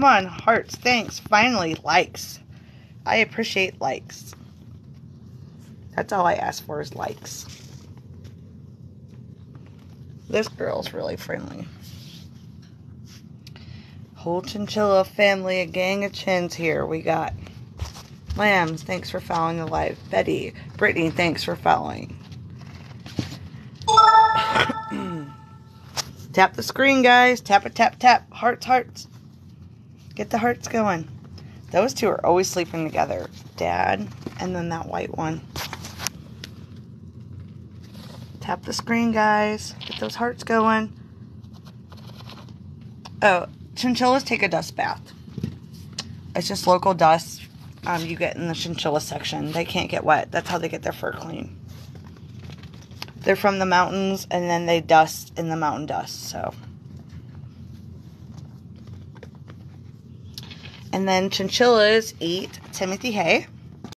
Come on, hearts. Thanks. Finally, likes. I appreciate likes. That's all I ask for is likes. This girl's really friendly. Whole chinchilla family, a gang of chins here. We got Lambs, thanks for following the live. Betty, Brittany, thanks for following. tap the screen, guys. Tap it, tap, tap. Hearts, hearts. Get the hearts going. Those two are always sleeping together. Dad, and then that white one. Tap the screen, guys. Get those hearts going. Oh, chinchillas take a dust bath. It's just local dust um, you get in the chinchilla section. They can't get wet. That's how they get their fur clean. They're from the mountains and then they dust in the mountain dust. So. And then chinchillas eat Timothy hay.